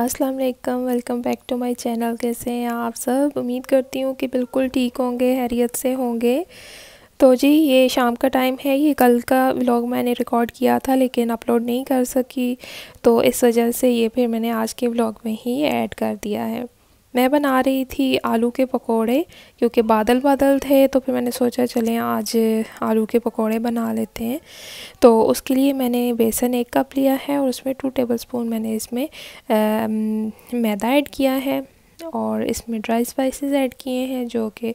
अस्सलाम वालेकुम welcome back to my channel. कैसे हैं आप सब? उम्मीद करती हूँ कि बिल्कुल ठीक होंगे, हैरियत से होंगे। तो जी, ये शाम का टाइम है, ये कल का व्लॉग मैंने रिकॉर्ड किया था, लेकिन अपलोड नहीं कर सकी। तो इस वजह से ये फिर मैंने आज के व्लॉग में ही ऐड कर दिया है। मैं बना रही थी आलू के पकोड़े क्योंकि बादल बादल थे तो फिर मैंने सोचा चलें आज आलू के पकोड़े बना लेते हैं। तो उसके लिए मैंने बेसन एक कप लिया है और उसमें टू टेबल स्पून मैंने इसमें आ, मैदा ऐड किया है और इसमें ड्राई स्पाइसेस ऐड किए हैं जो कि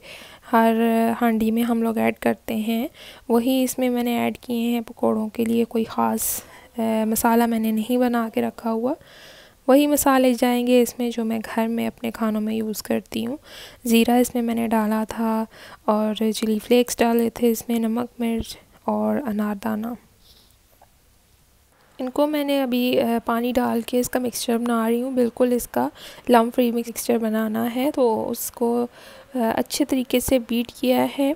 हर हांडी में हम लोग ऐड करते हैं। वही इसमें मैंने ऐड किए हैं पकोड़ों के लिए कोई ख़ास मसाला मैंने नहीं बना के रखा हुआ। वही मसाले जाएँगे इसमें जो मैं घर में अपने खानों में यूज़ करती हूँ। ज़ीरा इसमें मैंने डाला था और चिली फ्लेक्स डाले थे इसमें, नमक, मिर्च और अनारदाना। इनको मैंने अभी पानी डाल के इसका मिक्सचर बना रही हूँ। बिल्कुल इसका लम फ्री मिक्सचर बनाना है तो उसको अच्छे तरीके से बीट किया है।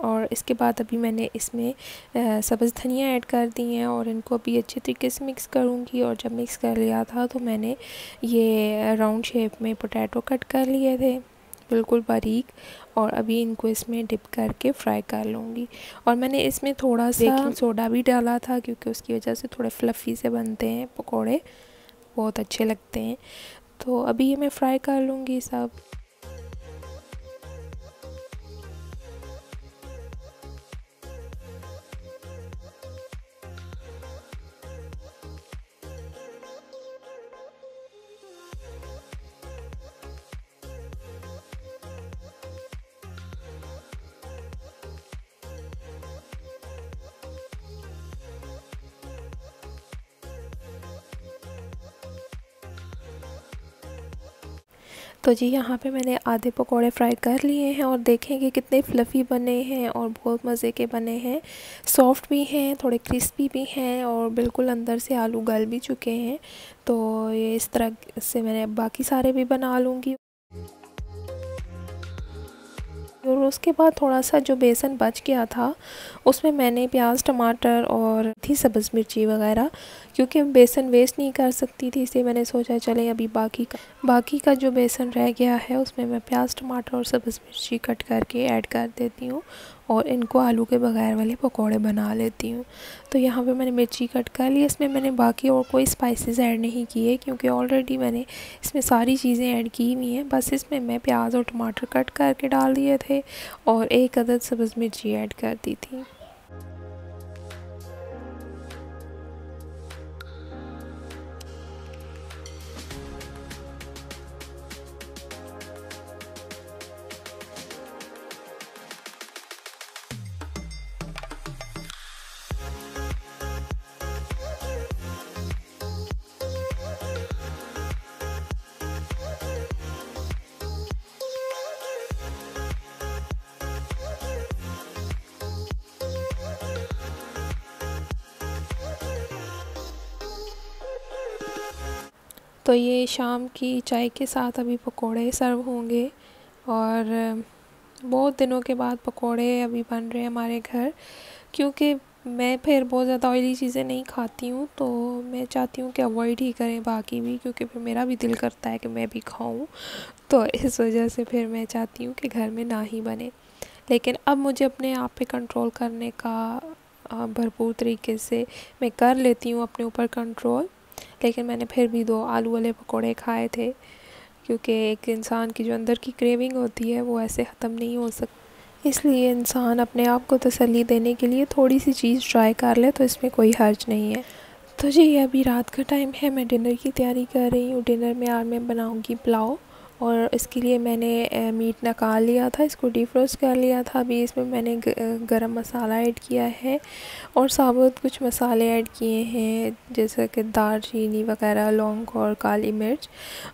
और इसके बाद अभी मैंने इसमें सब्ज़ धनिया ऐड कर दी हैं और इनको अभी अच्छे तरीके से मिक्स करूँगी और जब मिक्स कर लिया था तो मैंने ये राउंड शेप में पोटैटो कट कर लिए थे बिल्कुल बारीक और अभी इनको इसमें डिप करके फ्राई कर लूँगी। और मैंने इसमें थोड़ा सा सोडा भी डाला था क्योंकि उसकी वजह से थोड़े फ्लफ़ी से बनते हैं पकोड़े बहुत अच्छे लगते हैं। तो अभी ये मैं फ्राई कर लूँगी सब। तो जी, यहाँ पे मैंने आधे पकोड़े फ्राई कर लिए हैं और देखेंगे कितने फ्लफ़ी बने हैं और बहुत मज़े के बने हैं। सॉफ़्ट भी हैं, थोड़े क्रिस्पी भी हैं और बिल्कुल अंदर से आलू गल भी चुके हैं। तो ये इस तरह से मैंने बाकी सारे भी बना लूँगी। और उसके बाद थोड़ा सा जो बेसन बच गया था, उसमें मैंने प्याज, टमाटर और थी सब्ज़ मिर्ची वगैरह, क्योंकि बेसन वेस्ट नहीं कर सकती थी, इसलिए मैंने सोचा चले अभी बाकी का बाकी का जो बेसन रह गया है, उसमें मैं प्याज, टमाटर और सब्ज़ मिर्ची कट करके ऐड कर देती हूँ। और इनको आलू के बगैर वाले पकौड़े बना लेती हूँ। तो यहाँ पे मैंने मिर्ची कट कर ली, इसमें मैंने बाकी और कोई स्पाइसेस ऐड नहीं किए क्योंकि ऑलरेडी मैंने इसमें सारी चीज़ें ऐड की हुई हैं। बस इसमें मैं प्याज और टमाटर कट करके डाल दिए थे और एक अदद सब्ज़ मिर्ची ऐड कर दी थी। तो ये शाम की चाय के साथ अभी पकोड़े सर्व होंगे और बहुत दिनों के बाद पकोड़े अभी बन रहे हैं हमारे घर। क्योंकि मैं फिर बहुत ज़्यादा ऑयली चीज़ें नहीं खाती हूँ तो मैं चाहती हूँ कि अवॉइड ही करें बाकी भी, क्योंकि फिर मेरा भी दिल करता है कि मैं भी खाऊं। तो इस वजह से फिर मैं चाहती हूँ कि घर में ना ही बने। लेकिन अब मुझे अपने आप पे कंट्रोल करने का भरपूर तरीके से मैं कर लेती हूँ अपने ऊपर कंट्रोल लेकिन मैंने फिर भी दो आलू वाले पकौड़े खाए थे, क्योंकि एक इंसान की जो अंदर की क्रेविंग होती है, वो ऐसे ख़त्म नहीं हो सकती इसलिए इंसान अपने आप को तसल्ली देने के लिए थोड़ी सी चीज़ ट्राई कर ले तो इसमें कोई हर्ज नहीं है। तो जी, अभी रात का टाइम है, मैं डिनर की तैयारी कर रही हूँ। डिनर में आज मैं बनाऊँगी पुलाव। और इसके लिए मैंने मीट निकाल लिया था, इसको डिफ्रोस्ट कर लिया था। अभी इसमें मैंने गरम मसाला ऐड किया है और साबुत कुछ मसाले ऐड किए हैं, जैसे कि दालचीनी वगैरह, लौंग और काली मिर्च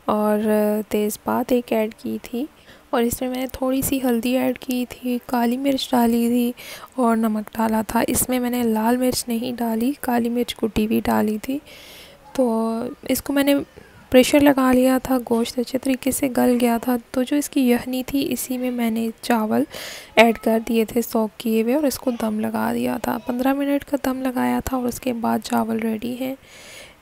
और तेज़पात एक ऐड की थी। और इसमें मैंने थोड़ी सी हल्दी ऐड की थी, काली मिर्च डाली थी और नमक डाला था। इसमें मैंने लाल मिर्च नहीं डाली, काली मिर्च कुटी भी डाली थी। तो इसको मैंने प्रेशर लगा लिया था, गोश्त अच्छे तरीके से गल गया था। तो जो इसकी यखनी थी, इसी में मैंने चावल ऐड कर दिए थे सॉक किए हुए और इसको दम लगा दिया था। पंद्रह मिनट का दम लगाया था और उसके बाद चावल रेडी हैं।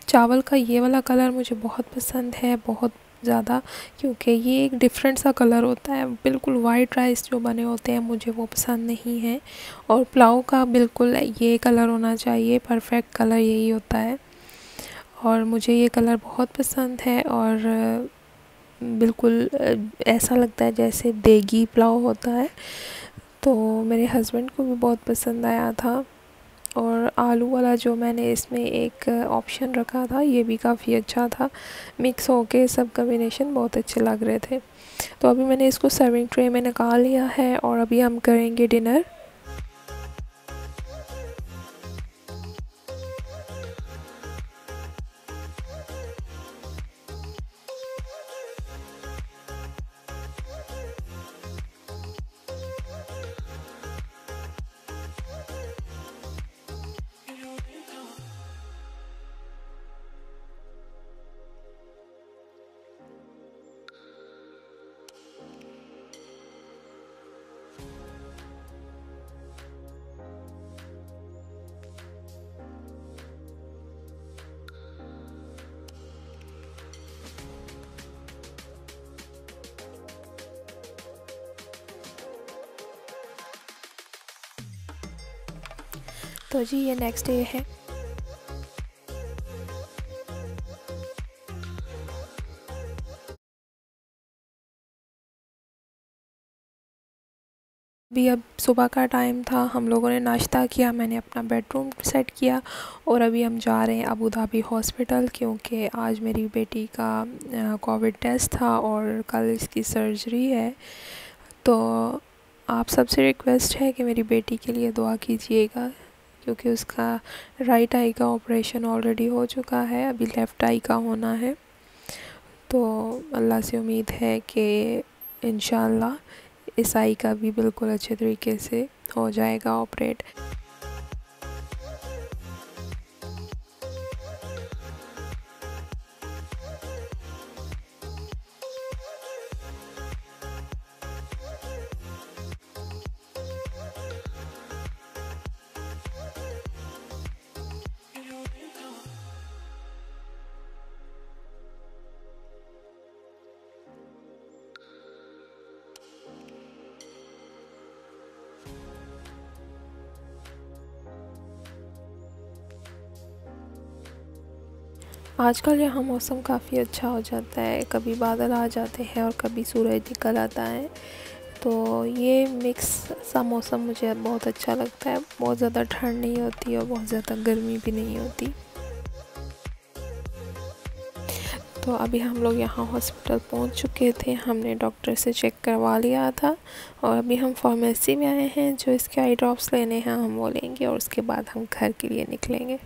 चावल का ये वाला कलर मुझे बहुत पसंद है, बहुत ज़्यादा, क्योंकि ये एक डिफरेंट सा कलर होता है। बिल्कुल वाइट राइस जो बने होते हैं, मुझे वो पसंद नहीं है। और पुलाव का बिल्कुल ये कलर होना चाहिए परफेक्ट कलर यही होता है। और मुझे ये कलर बहुत पसंद है और बिल्कुल ऐसा लगता है जैसे देगी पुलाव होता है। तो मेरे हस्बैंड को भी बहुत पसंद आया था और आलू वाला जो मैंने इसमें एक ऑप्शन रखा था, ये भी काफ़ी अच्छा था। मिक्स होके सब कम्बिनेशन बहुत अच्छे लग रहे थे। तो अभी मैंने इसको सर्विंग ट्रे में निकाल लिया है और अभी हम करेंगे डिनर तो जी, ये नेक्स्ट डे है। अभी अब सुबह का टाइम था, हम लोगों ने नाश्ता किया, मैंने अपना बेडरूम सेट किया और अभी हम जा रहे हैं अबू धाबी हॉस्पिटल क्योंकि आज मेरी बेटी का कोविड टेस्ट था और कल इसकी सर्जरी है। तो आप सबसे रिक्वेस्ट है कि मेरी बेटी के लिए दुआ कीजिएगा। क्योंकि उसका राइट आई का ऑपरेशन ऑलरेडी हो चुका है, अभी लेफ़्ट आई का होना है। तो अल्लाह से उम्मीद है कि इन इस आई का भी बिल्कुल अच्छे तरीके से हो जाएगा ऑपरेट आजकल यहाँ मौसम काफ़ी अच्छा हो जाता है। कभी बादल आ जाते हैं और कभी सूरज निकल आता है। तो ये मिक्स सा मौसम मुझे बहुत अच्छा लगता है। बहुत ज़्यादा ठंड नहीं होती और बहुत ज़्यादा गर्मी भी नहीं होती। तो अभी हम लोग यहाँ हॉस्पिटल पहुँच चुके थे। हमने डॉक्टर से चेक करवा लिया था और अभी हम फार्मेसी में आए हैं। जो इसके आई ड्रॉप्स लेने हैं, हम वो लेंगे और उसके बाद हम घर के लिए निकलेंगे।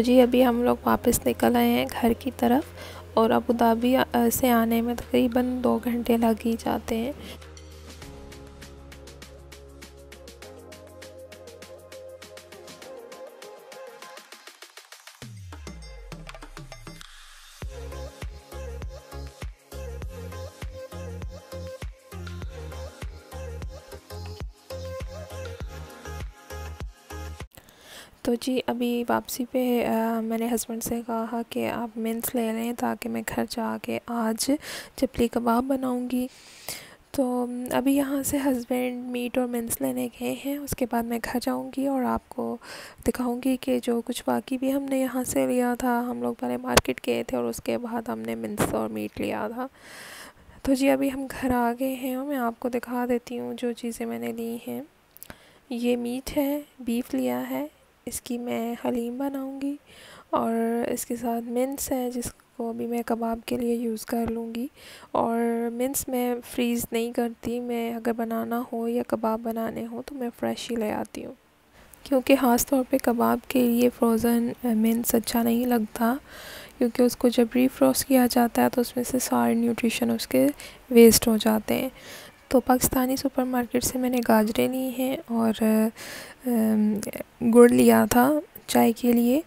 तो जी, अभी हम लोग वापस निकल आए हैं घर की तरफ़ और अबू धाबी से आने में तकरीबन दो घंटे लग ही जाते हैं। तो जी अभी वापसी पे आ, मैंने हस्बैंड से कहा कि आप मिन्स ले लें ताकि मैं घर जा के आज चपली कबाब बनाऊँगी। तो अभी यहाँ से हस्बैंड मीट और मिन्स लेने गए हैं उसके बाद मैं घर जाऊँगी और आपको दिखाऊँगी कि जो कुछ बाकी भी हमने यहाँ से लिया था हम लोग पहले मार्केट गए थे और उसके बाद हमने मिन्स और मीट लिया था। तो जी अभी हम घर आ गए हैं और मैं आपको दिखा देती हूँ जो चीज़ें मैंने ली हैं। ये मीट है बीफ लिया है इसकी मैं हलीम बनाऊँगी और इसके साथ मिन्स है, जिसको अभी मैं कबाब के लिए यूज़ कर लूँगी। और मिन्स मैं फ्रीज़ नहीं करती, मैं अगर बनाना हो या कबाब बनाने हो तो मैं फ़्रेश ही ले आती हूँ। क्योंकि ख़ास तौर पे कबाब के लिए फ्रोज़न मिन्स अच्छा नहीं लगता, क्योंकि उसको जब रीफ्रोस्ट किया जाता है तो उसमें से सारे न्यूट्रिशन उसके वेस्ट हो जाते हैं। तो पाकिस्तानी सुपरमार्केट से मैंने गाजरें ली हैं और गुड़ लिया था चाय के लिए।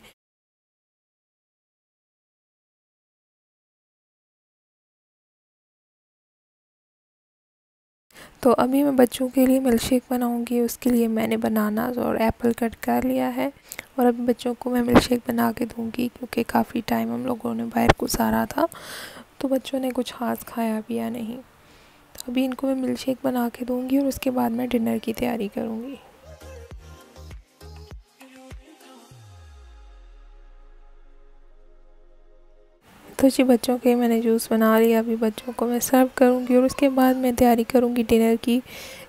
तो अभी मैं बच्चों के लिए मिल्क शेक बनाऊँगी, उसके लिए मैंने बनाना और एप्पल कट कर लिया है और अभी बच्चों को मैं मिल्क शेक बना के दूँगी क्योंकि काफ़ी टाइम हम लोगों ने बाहर गुजारा था तो बच्चों ने कुछ हाथ खाया पिया नहीं। अभी इनको मैं मिल्क शेक बना के दूँगी और उसके बाद मैं डिनर की तैयारी करूँगी। तो जी, बच्चों के मैंने जूस बना लिया, अभी बच्चों को मैं सर्व करूँगी और उसके बाद मैं तैयारी करूँगी डिनर की,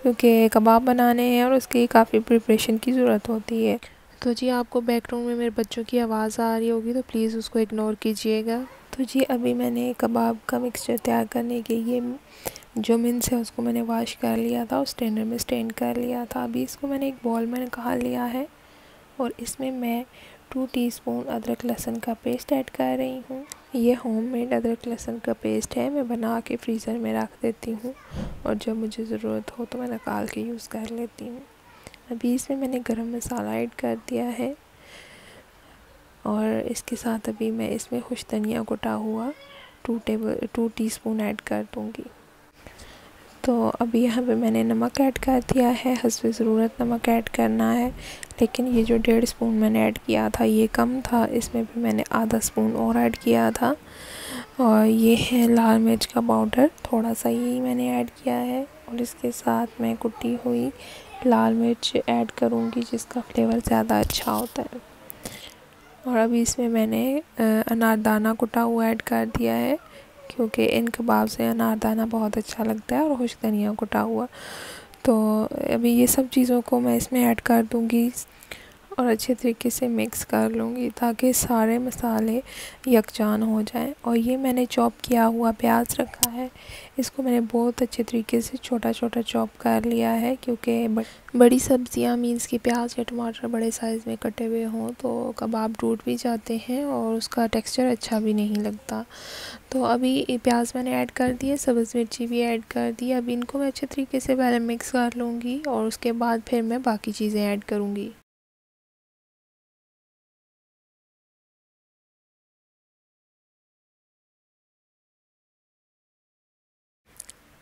क्योंकि कबाब बनाने हैं और उसकी काफ़ी प्रिपरेशन की ज़रूरत होती है। तो जी, आपको बैकग्राउंड में मेरे बच्चों की आवाज़ आ रही होगी तो प्लीज़ उसको इग्नोर कीजिएगा। तो जी, अभी मैंने कबाब का मिक्सचर तैयार करने के लिए जो मिन्स है, उसको मैंने वॉश कर लिया था, उस टेंडर में स्टेंड कर लिया था। अभी इसको मैंने एक बॉल में निकाल लिया है और इसमें मैं टू टीस्पून अदरक लहसुन का पेस्ट ऐड कर रही हूँ। ये होममेड अदरक लहसुन का पेस्ट है, मैं बना के फ्रीज़र में रख देती हूँ और जब मुझे ज़रूरत हो तो मैं निकाल के यूज़ कर लेती हूँ। अभी इसमें मैंने गरम मसाला ऐड कर दिया है और इसके साथ अभी मैं इसमें खुश धनिया कुटा हुआ two table two teaspoon add कर दूँगी। तो अभी यहाँ पे मैंने नमक ऐड कर दिया है हसब ज़रूरत नमक ऐड करना है। लेकिन ये जो डेढ़ स्पून मैंने ऐड किया था, ये कम था, इसमें भी मैंने आधा स्पून और ऐड किया था। और ये है लाल मिर्च का पाउडर, थोड़ा सा ही मैंने ऐड किया है। और इसके साथ मैं कुटी हुई लाल मिर्च ऐड करूँगी, जिसका फ्लेवर ज़्यादा अच्छा होता है। और अभी इसमें मैंने अनारदाना कुटा हुआ ऐड कर दिया है। क्योंकि इन कबाब से अनारदाना बहुत अच्छा लगता है और खुश धनिया कुटा हुआ। तो अभी ये सब चीज़ों को मैं इसमें ऐड कर दूँगी। और अच्छे तरीके से मिक्स कर लूँगी ताकि सारे मसाले यकजान हो जाएँ। और ये मैंने चॉप किया हुआ प्याज रखा है। इसको मैंने बहुत अच्छे तरीके से छोटा छोटा चॉप कर लिया है क्योंकि बड़ी सब्ज़ियाँ मीन्स कि प्याज या टमाटर बड़े साइज़ में कटे हुए हों तो कबाब टूट भी जाते हैं और उसका टेक्सचर अच्छा भी नहीं लगता। तो अभी प्याज मैंने ऐड कर दिए, सब्ज़ मिर्ची भी ऐड कर दी। अभी इनको मैं अच्छे तरीके से पहले मिक्स कर लूँगी और उसके बाद फिर मैं बाकी चीज़ें ऐड करूँगी।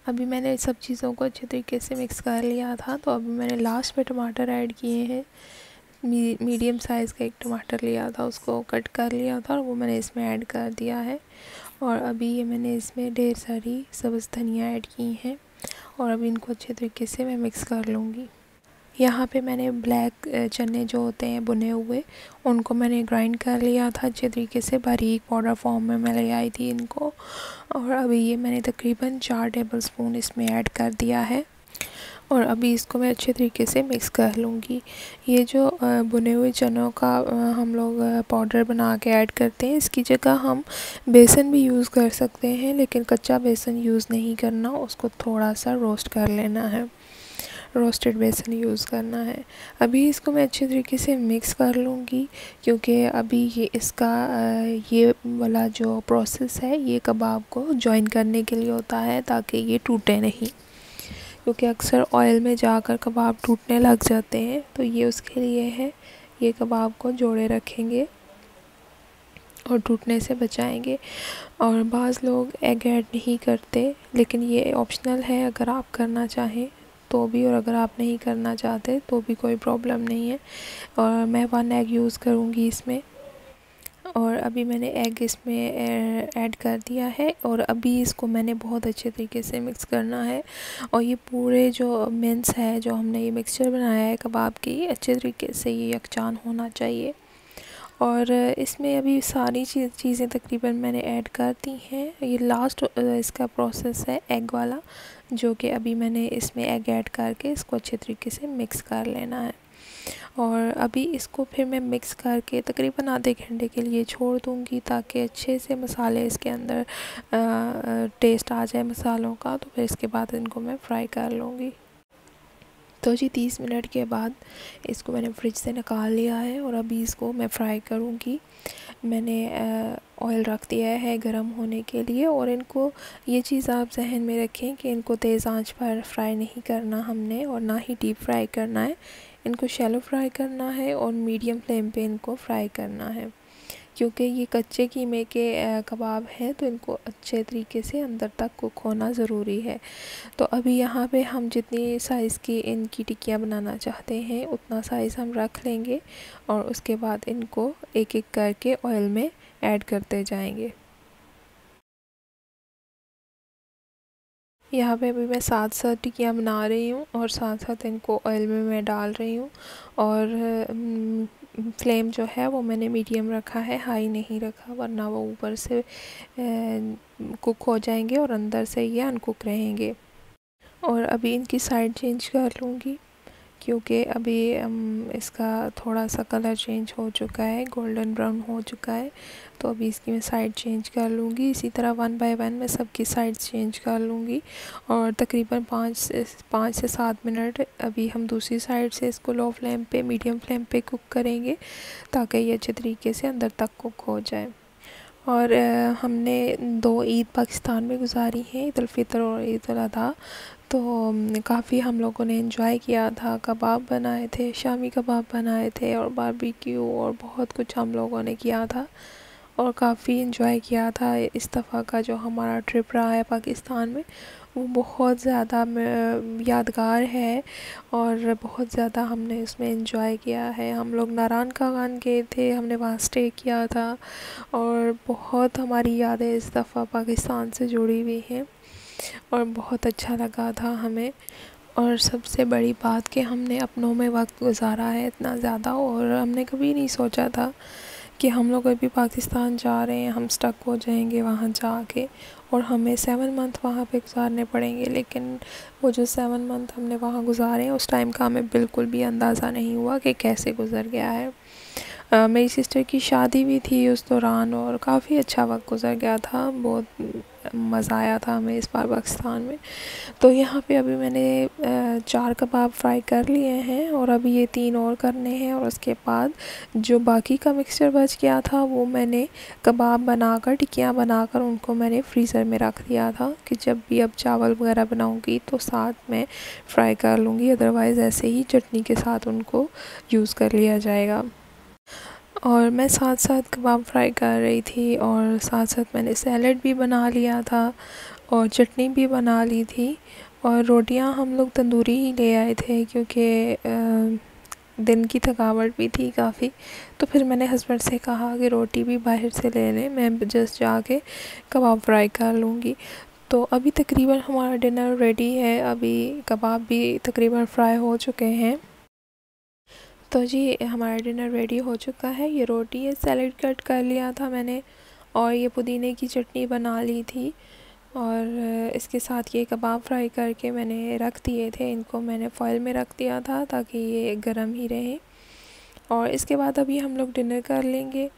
अभी मैंने सब चीज़ों को अच्छे तरीके से मिक्स कर लिया था तो अभी मैंने लास्ट में टमाटर ऐड किए हैं। मीडियम साइज़ का एक टमाटर लिया था, उसको कट कर लिया था और वो मैंने इसमें ऐड कर दिया है। और अभी ये मैंने इसमें ढेर सारी सब्ज़ धनिया ऐड की हैं और अभी इनको अच्छे तरीके से मैं मिक्स कर लूँगी। यहाँ पे मैंने ब्लैक चने जो होते हैं बुने हुए, उनको मैंने ग्राइंड कर लिया था अच्छे तरीके से। बारीक पाउडर फॉर्म में मैं ले आई थी इनको। और अभी ये मैंने तकरीबन चार टेबल स्पून इसमें ऐड कर दिया है। और अभी इसको मैं अच्छे तरीके से मिक्स कर लूँगी। ये जो बुने हुए चनों का हम लोग पाउडर बना के ऐड करते हैं, इसकी जगह हम बेसन भी यूज़ कर सकते हैं, लेकिन कच्चा बेसन यूज़ नहीं करना, उसको थोड़ा सा रोस्ट कर लेना है। रोस्टेड बेसन यूज़ करना है। अभी इसको मैं अच्छे तरीके से मिक्स कर लूँगी, क्योंकि अभी ये इसका ये वाला जो प्रोसेस है, ये कबाब को जॉइन करने के लिए होता है, ताकि ये टूटे नहीं। क्योंकि अक्सर ऑयल में जाकर कबाब टूटने लग जाते हैं तो ये उसके लिए है। ये कबाब को जोड़े रखेंगे और टूटने से बचाएँगे। और बाज़ लोग एग ऐड नहीं करते, लेकिन ये ऑप्शनल है, अगर आप करना चाहें। तो भी और अगर आप नहीं करना चाहते तो भी कोई प्रॉब्लम नहीं है। और मैं वन एग यूज़ करूँगी इसमें। और अभी मैंने एग इसमें ऐड कर दिया है और अभी इसको मैंने बहुत अच्छे तरीके से मिक्स करना है। और ये पूरे जो मिन्स है, जो हमने ये मिक्सचर बनाया है कबाब की, अच्छे तरीके से ये यकजान होना चाहिए। और इसमें अभी सारी चीज़, चीज़ें तकरीबन मैंने ऐड कर दी हैं। ये लास्ट इसका प्रोसेस है एग वाला। जो कि अभी मैंने इसमें एग ऐड करके इसको अच्छे तरीके से मिक्स कर लेना है। और अभी इसको फिर मैं मिक्स करके तकरीबन आधे घंटे के लिए छोड़ दूँगी ताकि अच्छे से मसाले इसके अंदर आ, टेस्ट आ जाए मसालों का तो फिर इसके बाद इनको मैं फ्राई कर लूँगी। तो जी, तीस मिनट के बाद इसको मैंने फ्रिज से निकाल लिया है और अभी इसको मैं फ्राई करूँगी। मैंने ऑयल रख दिया है गरम होने के लिए और इनको, ये चीज़ आप जहन में रखें कि इनको तेज़ आँच पर फ्राई नहीं करना हमने और ना ही डीप फ्राई करना है। इनको शैलो फ्राई करना है और मीडियम फ्लेम पे इनको फ्राई करना है। क्योंकि ये कच्चे कीमे के कबाब हैं तो इनको अच्छे तरीके से अंदर तक कुक होना ज़रूरी है। तो अभी यहाँ पे हम जितनी साइज़ की इनकी टिक्कियाँ बनाना चाहते हैं, उतना साइज़ हम रख लेंगे और उसके बाद इनको एक एक करके ऑयल में ऐड करते जाएँगे। यहाँ पे अभी मैं साथ साथ टिक्कियाँ बना रही हूँ और साथ साथ इनको ऑयल में मैं डाल रही हूँ और फ्लेम जो है वो मैंने मीडियम रखा है, हाई नहीं रखा, वरना वो ऊपर से कुक हो जाएँगे और अंदर से ये अनकुक रहेंगे। और अभी इनकी साइड चेंज कर लूँगी। क्योंकि अभी इसका थोड़ा सा कलर चेंज हो चुका है गोल्डन ब्राउन हो चुका है तो अभी इसकी मैं साइड चेंज कर लूँगी। इसी तरह वन बाय वन मैं सबकी साइड चेंज कर लूँगी और तकरीबन पाँच से पाँच से सात मिनट अभी हम दूसरी साइड से इसको लो फ्लेम पे मीडियम फ्लेम पे कुक करेंगे ताकि ये अच्छे तरीके से अंदर तक कुक हो जाए। और हमने दो ईद पाकिस्तान में गुजारी हैं, ईद और ईद अदा तो काफ़ी हम लोगों ने इन्जॉय किया था। कबाब बनाए थे, शामी कबाब बनाए थे और बारबेक्यू और बहुत कुछ हम लोगों ने किया था और काफ़ी इन्जॉय किया था। इस दफ़ा का जो हमारा ट्रिप रहा है पाकिस्तान में, वो बहुत ज़्यादा यादगार है और बहुत ज़्यादा हमने उसमें इन्जॉय किया है। हम लोग नारायण कागान गए थे, हमने वहाँ स्टे किया था और बहुत हमारी यादें इस दफ़ा पाकिस्तान से जुड़ी हुई हैं। और बहुत अच्छा लगा था हमें। और सबसे बड़ी बात कि हमने अपनों में वक्त गुजारा है इतना ज़्यादा और हमने कभी नहीं सोचा था कि हम लोग अभी पाकिस्तान जा रहे हैं, हम स्टक हो जाएँगे वहाँ जाके और हमें सेवन मंथ वहाँ पे गुजारने पड़ेंगे। लेकिन वो जो सेवन मंथ हमने वहाँ गुजारे हैं, उस टाइम का हमें बिल्कुल भी अंदाज़ा नहीं हुआ कि कैसे गुज़र गया है। मेरी सिस्टर की शादी भी थी उस दौरान और काफ़ी अच्छा वक्त गुज़र गया था। बहुत मज़ा आया था हमें इस बार पाकिस्तान में। तो यहाँ पे अभी मैंने चार कबाब फ्राई कर लिए हैं और अभी ये तीन और करने हैं और उसके बाद जो बाकी का मिक्सचर बच गया था वो मैंने कबाब बनाकर, टिक्कियाँ बनाकर उनको मैंने फ्रीज़र में रख दिया था कि जब भी अब चावल वगैरह बनाऊँगी तो साथ में फ्राई कर लूँगी अदरवाइज़ ऐसे ही चटनी के साथ उनको यूज़ कर लिया जाएगा। और मैं साथ साथ कबाब फ्राई कर रही थी और साथ साथ मैंने सैलड भी बना लिया था और चटनी भी बना ली थी और रोटियाँ हम लोग तंदूरी ही ले आए थे क्योंकि दिन की थकावट भी थी काफ़ी। तो फिर मैंने हस्बैंड से कहा कि रोटी भी बाहर से ले लें, मैं जस्ट जाके कबाब फ्राई कर लूँगी। तो अभी तकरीबन हमारा डिनर रेडी है, अभी कबाब भी तकरीबन फ्राई हो चुके हैं। तो जी, हमारा डिनर रेडी हो चुका है। ये रोटी है सैलड कट कर लिया था मैंने और ये पुदीने की चटनी बना ली थी और इसके साथ ये कबाब फ्राई करके मैंने रख दिए थे। इनको मैंने फॉइल में रख दिया था ताकि ये गर्म ही रहे। और इसके बाद अभी हम लोग डिनर कर लेंगे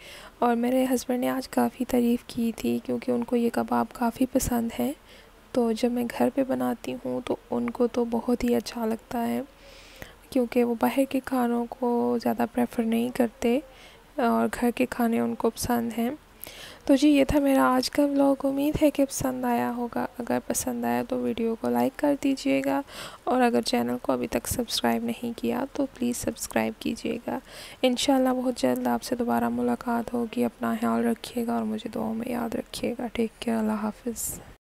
और मेरे हस्बैंड ने आज काफ़ी तारीफ़ की थी क्योंकि उनको ये कबाब काफ़ी पसंद है। तो जब मैं घर पे बनाती हूँ तो उनको तो बहुत ही अच्छा लगता है। क्योंकि वो बाहर के खानों को ज़्यादा प्रेफर नहीं करते और घर के खाने उनको पसंद हैं। तो जी, ये था मेरा आज का व्लॉग उम्मीद है कि पसंद आया होगा। अगर पसंद आया तो वीडियो को लाइक कर दीजिएगा और अगर चैनल को अभी तक सब्सक्राइब नहीं किया तो प्लीज़ सब्सक्राइब कीजिएगा। इन बहुत जल्द आपसे दोबारा मुलाकात होगी। अपना ख्याल रखिएगा और मुझे दुआ में याद रखिएगा। टेक केयर अल्लाह हाफिज़।